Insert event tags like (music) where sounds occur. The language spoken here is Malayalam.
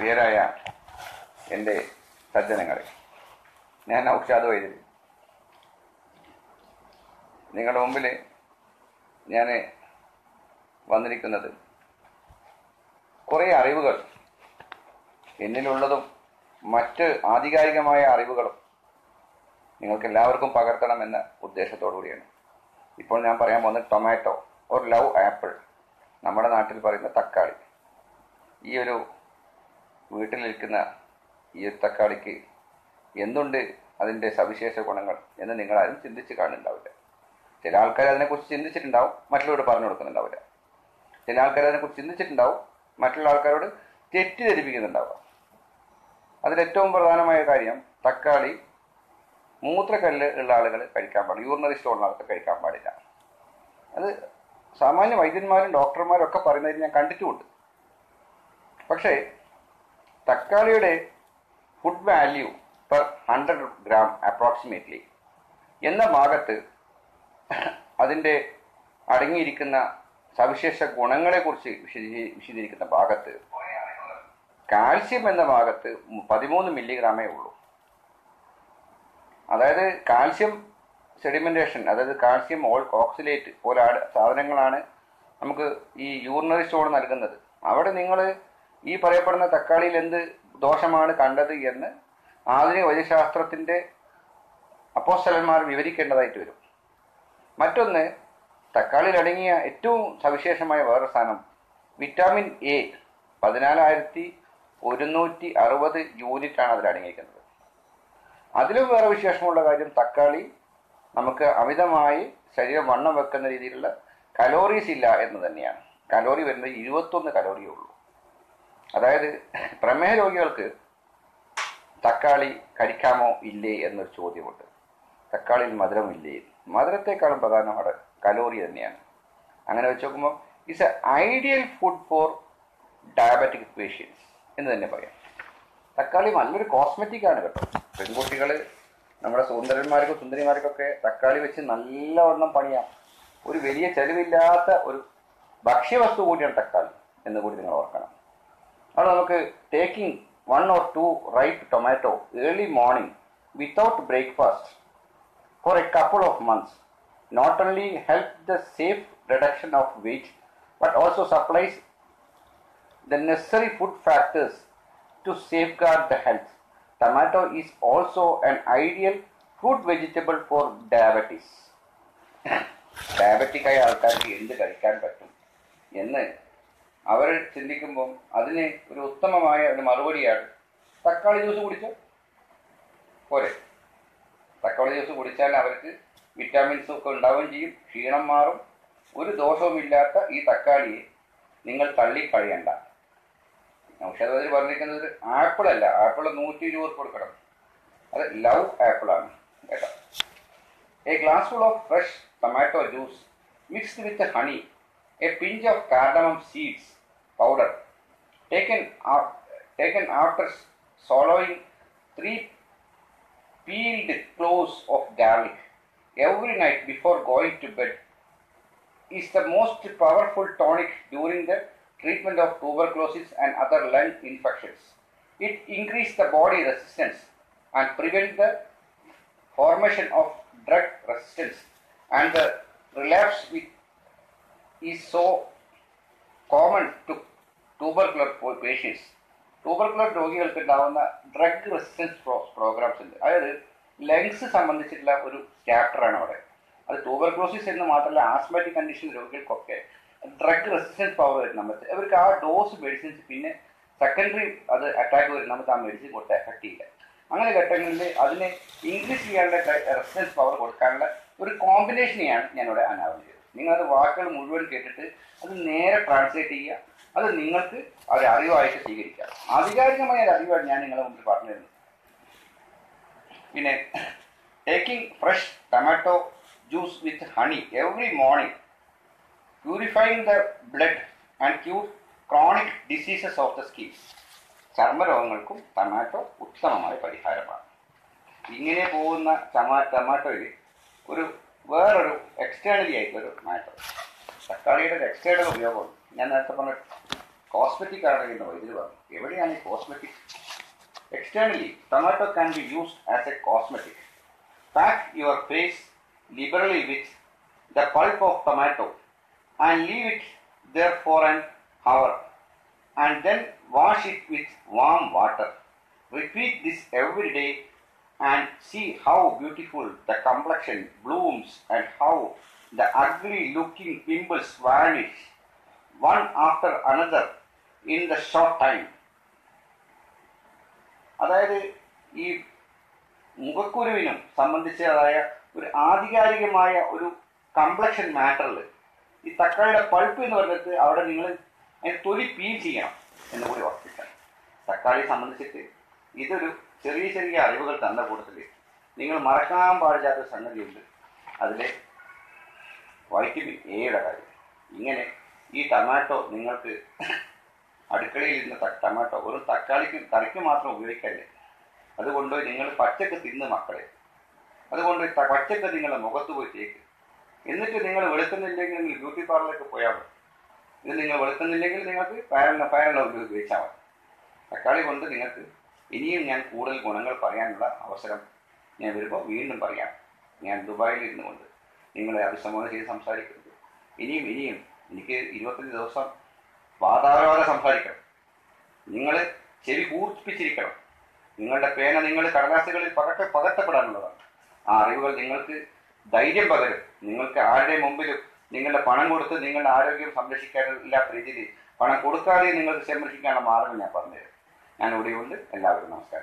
പ്രിയരായ എന്റെ സജ്ജനങ്ങളെ ഞാൻ ഔഷാദ് വൈദ്യൻ. നിങ്ങളുടെ മുമ്പിൽ ഞാൻ വന്നിരിക്കുന്നത് കുറേ അറിവുകൾ എന്നിലുള്ളതും മറ്റ് ആധികാരികമായ അറിവുകളും നിങ്ങൾക്ക് എല്ലാവർക്കും പകർത്തണമെന്ന ഉദ്ദേശത്തോടു കൂടിയാണ്. ഇപ്പോൾ ഞാൻ പറയാൻ പോകുന്നത് ടൊമാറ്റോ ഒരു ലവ് ആപ്പിൾ നമ്മുടെ നാട്ടിൽ പറയുന്ന തക്കാളി. ഈ ഒരു വീട്ടിൽ നിൽക്കുന്ന ഈ തക്കാളിക്ക് എന്തുണ്ട് അതിന്റെ സവിശേഷ ഗുണങ്ങൾ എന്ന് നിങ്ങൾ ആരും ചിന്തിച്ച് കാണുന്നുണ്ടാവില്ല. ചില ആൾക്കാർ അതിനെക്കുറിച്ച് ചിന്തിച്ചിട്ടുണ്ടാവും മറ്റുള്ളവരോട് പറഞ്ഞു കൊടുക്കുന്നുണ്ടാവില്ല. ചില ആൾക്കാർ അതിനെക്കുറിച്ച് ചിന്തിച്ചിട്ടുണ്ടാവും മറ്റുള്ള ആൾക്കാരോട് തെറ്റിദ്ധരിപ്പിക്കുന്നുണ്ടാവുക അതിലേറ്റവും പ്രധാനമായ കാര്യം തക്കാളി മൂത്രക്കല്ല് ഉള്ള ആളുകൾ കഴിക്കാൻ പാടില്ല. യൂറിനറി സ്റ്റോൺ ആൾക്കാർ കഴിക്കാൻ പാടില്ല. അത് സാമാന്യ വൈദ്യന്മാരും ഡോക്ടർമാരും ഒക്കെ പറയുന്നതിന് ഞാൻ കണ്ടിട്ടുമുണ്ട്. പക്ഷേ തക്കാളിയുടെ food value per hundred gram approximately എന്ന ഭാഗത്ത് അതിന്റെ അടങ്ങിയിരിക്കുന്ന സവിശേഷ ഗുണങ്ങളെക്കുറിച്ച് വിശദീ വിശദീകരിക്കുന്ന ഭാഗത്ത് കാൽസ്യം എന്ന ഭാഗത്ത് പതിമൂന്ന് മില്ലിഗ്രാമേ ഉള്ളൂ. അതായത് കാൽസ്യം സെഡിമെന്റേഷൻ അതായത് കാൽസ്യം ഓൾ ഓക്സിലേറ്റ് പോലെ സാധനങ്ങളാണ് നമുക്ക് ഈ യൂറിനറി സ്റ്റോൺ നൽകുന്നത്. അവിടെ നിങ്ങൾ ഈ പറയപ്പെടുന്ന തക്കാളിയിൽ എന്ത് ദോഷമാണ് കണ്ടത് എന്ന് ആധുനിക വൈദ്യശാസ്ത്രത്തിന്റെ അപ്പോസ്റ്റലന്മാർ വിവരിക്കേണ്ടതായിട്ട് വരും. മറ്റൊന്ന് തക്കാളിയിൽ അടങ്ങിയ ഏറ്റവും സവിശേഷമായ വേറെ സാധനം വിറ്റാമിൻ എ പതിനാലായിരത്തി ഒരുന്നൂറ്റി അറുപത് യൂണിറ്റാണ് അതിൽ അടങ്ങിയിരിക്കുന്നത്. അതിലും വേറെ വിശേഷമുള്ള കാര്യം തക്കാളി നമുക്ക് അമിതമായി ശരീരം വണ്ണം വെക്കുന്ന രീതിയിലുള്ള കലോറീസ് ഇല്ല എന്ന് തന്നെയാണ്. കലോറി വരുന്നത് ഇരുപത്തൊന്ന് കലോറിയേ ഉള്ളൂ. അതായത് പ്രമേഹ രോഗികൾക്ക് തക്കാളി കഴിക്കാമോ ഇല്ലേ എന്നൊരു ചോദ്യമുണ്ട്. തക്കാളിയിൽ മധുരമില്ലേ മധുരത്തെക്കാളും പ്രധാനം അവിടെ കലോറി തന്നെയാണ്. അങ്ങനെ വെച്ച് നോക്കുമ്പോൾ it's a ideal food for diabetic patients എന്ന് തന്നെ പറയാം. തക്കാളി നല്ലൊരു കോസ്മെറ്റിക് ആണ് കേട്ടോ. പെൺകുട്ടികൾ നമ്മുടെ സുന്ദരന്മാർക്കും സുന്ദരിമാർക്കൊക്കെ തക്കാളി വെച്ച് നല്ലവണ്ണം പണിയാം. ഒരു വലിയ ചെലവില്ലാത്ത ഒരു ഭക്ഷ്യവസ്തു കൂടിയാണ് തക്കാളി എന്ന് കൂടി നിങ്ങൾ ഓർക്കണം. അവിടെ നമുക്ക് taking one or two ripe tomato early morning without breakfast for a couple of months not only help the safe reduction of weight but also supplies the necessary food factors to safeguard the health. Tomato is also an ideal fruit vegetable for diabetes. (laughs) Diabetic ആയ ആൾക്കാർക്ക് എന്ത് കഴിക്കാൻ പറ്റും എന്ന് അവർ ചിന്തിക്കുമ്പോൾ അതിന് ഒരു ഉത്തമമായ ഒരു മറുപടിയാണ് തക്കാളി ജ്യൂസ് കുടിച്ചോ പോരെ. തക്കാളി ജ്യൂസ് കുടിച്ചാൽ അവർക്ക് വിറ്റാമിൻസ് ഒക്കെ ഉണ്ടാവുകയും ചെയ്യും. ക്ഷീണം മാറും. ഒരു ദോഷവുമില്ലാത്ത ഈ തക്കാളിയെ നിങ്ങൾ തള്ളിക്കളയണ്ട. ഔഷധത്തിൽ പറഞ്ഞിരിക്കുന്നത് ആപ്പിൾ അല്ല ആപ്പിൾ നൂറ്റി ഇരുപത് കൊടുക്കണം. അത് ലവ് ആപ്പിളാണ്. കേട്ടോ. A glass full of fresh tomato juice mixed with honey A pinch of cardamom seeds powder taken, taken after swallowing three peeled cloves of garlic every night before going to bed is the most powerful tonic during the treatment of tuberculosis and other lung infections. It increases the body resistance and prevents the formation of drug resistance and the relapse with is so common to tubercular patients. Tubercular രോഗികൾക്ക് ഉണ്ടാവുന്ന ഡ്രഗ് റെസിസ്റ്റൻസ് പ്രോഗ്രാംസ് ഉണ്ട്. അതായത് ലങ്സ് സംബന്ധിച്ചിട്ടുള്ള ഒരു ചാപ്റ്ററാണ് അവിടെ. അത് ട്യൂബർക്ലോസിസ് എന്ന് മാത്രമല്ല ആസ്മാറ്റിക് കണ്ടീഷൻ രോഗികൾക്കൊക്കെ ഡ്രഗ് റെസിസ്റ്റൻസ് പവർ വരുന്ന നമ്മൾ അവർക്ക് ആ ഡോസ് മെഡിസിൻസ് പിന്നെ സെക്കൻഡറി അത് അറ്റാക്ക് വരും. നമുക്ക് ആ മെഡിസിൻ കൊടുത്ത് എഫക്റ്റ് ചെയ്യില്ല. അങ്ങനെ ഘട്ടങ്ങളിൽ അതിനെ ഇൻക്രീസ് ചെയ്യാനുള്ള റെസിസ്റ്റൻസ് പവർ കൊടുക്കാനുള്ള ഒരു കോമ്പിനേഷനെയാണ് ഞാനിവിടെ അനാവരണം ചെയ്തത്. നിങ്ങളത് വാക്കുകൾ മുഴുവൻ കേട്ടിട്ട് അത് നേരെ ട്രാൻസ്ലേറ്റ് ചെയ്യുക. അത് നിങ്ങൾക്ക് ഒരു അറിവായിട്ട് സ്വീകരിക്കാം. ആധികാരികമായ ഒരു അറിവാണ് ഞാൻ നിങ്ങളെ മുമ്പിൽ പറഞ്ഞു തരുന്നത്. പിന്നെ taking fresh tomato juice with honey every morning purifying the blood and cure chronic diseases of the skin ചർമ്മരോഗങ്ങൾക്കും tomato ഉത്തമമായ പരിഹാരമാണ്. ഇങ്ങനെ പോകുന്ന ടമാ ടൊമാറ്റോയിൽ ഒരു വേറൊരു എക്സ്റ്റേണലി ആയിട്ടുള്ള ഒരു മാറ്റർ തക്കാളിയുടെ ഒരു എക്സ്റ്റേണൽ ഉപയോഗമുണ്ട് ഞാൻ നേരത്തെ പറഞ്ഞ കോസ്മെറ്റിക് ആണ് എന്ന് വൈദ്യുതി പറഞ്ഞു. എവിടെയാണ് ഈ cosmetic externally tomato can be used as a cosmetic pack your face liberally with the pulp of tomato and leave it there for an hour and then wash it with warm water. Repeat this every day and see how beautiful the complexion blooms and how the ugly looking pimples vanish one after another in the short time. അതായത് ഈ മുഖക്കുരുവിനും സംബന്ധിച്ചതായ ഒരു ആധികാരികമായ ഒരു കംപ്ലക്ഷൻ മാറ്ററിൽ ഈ തക്കാളിയുടെ പൾപ്പ് എന്ന് പറഞ്ഞിട്ട് അവിടെ നിങ്ങൾ അതിന് തൊലി പീൽ ചെയ്യണം എന്ന് കൂടി ഓർപ്പിക്കണം തക്കാളിയെ സംബന്ധിച്ചിട്ട് ഇതൊരു ചെറിയ ചെറിയ അറിവുകൾ തന്ന കൂട്ടത്തിൽ നിങ്ങൾ മറക്കാൻ പാടില്ലാത്ത സംഗതിയുണ്ട്. അതിലെ വൈറ്റമിൻ എയുടെ കാര്യം. ഇങ്ങനെ ഈ ടൊമാറ്റോ നിങ്ങൾക്ക് അടുക്കളയിൽ ഇരുന്ന ടൊമാറ്റോ ഒരു തക്കാളിക്ക് കറിക്ക് മാത്രം ഉപയോഗിക്കല്ലേ? അതുകൊണ്ട് നിങ്ങൾ പച്ചക്ക് തിന്ന് മക്കളെ. അതുകൊണ്ട് പച്ചക്ക് നിങ്ങളുടെ മുഖത്ത് പോയി തേക്ക്. എന്നിട്ട് നിങ്ങൾ വെളുക്കുന്നില്ലെങ്കിൽ നിങ്ങൾ ബ്യൂട്ടി പാർലറിലേക്ക് പോയാൽ മതി. ഇത് നിങ്ങൾ വെളുക്കുന്നില്ലെങ്കിൽ നിങ്ങൾക്ക് ഫയറിന് ഫയറിന് ഉപയോഗിച്ചാൽ മതി. തക്കാളി കൊണ്ട് നിങ്ങൾക്ക് ഇനിയും ഞാൻ കൂടുതൽ ഗുണങ്ങൾ പറയാനുള്ള അവസരം ഞാൻ വരുമ്പോൾ വീണ്ടും പറയാം. ഞാൻ ദുബായിൽ ഇരുന്നുകൊണ്ട് നിങ്ങളെ അഭിസംബോധന ചെയ്ത് സംസാരിക്കുന്നത് ഇനിയും ഇനിയും എനിക്ക് ഇരുപത്തഞ്ച് ദിവസം വാതാവരോധം സംസാരിക്കണം. നിങ്ങൾ ചെവി കൂർപ്പിച്ചിരിക്കണം. നിങ്ങളുടെ പേന നിങ്ങൾ കടലാസുകളിൽ പകട്ട പകർത്തപ്പെടാനുള്ളതാണ്. ആ അറിവുകൾ നിങ്ങൾക്ക് ധൈര്യം പകരും. നിങ്ങൾക്ക് ആരുടെ മുമ്പിലും നിങ്ങളുടെ പണം കൊടുത്ത് നിങ്ങളുടെ ആരോഗ്യം സംരക്ഷിക്കാനില്ലാത്ത രീതിയിൽ പണം കൊടുക്കാതെ നിങ്ങൾക്ക് സംരക്ഷിക്കാനുള്ള മാർഗം ഞാൻ പറഞ്ഞുതരാം ഞാൻ എല്ലാവർക്കും നമസ്കാരം.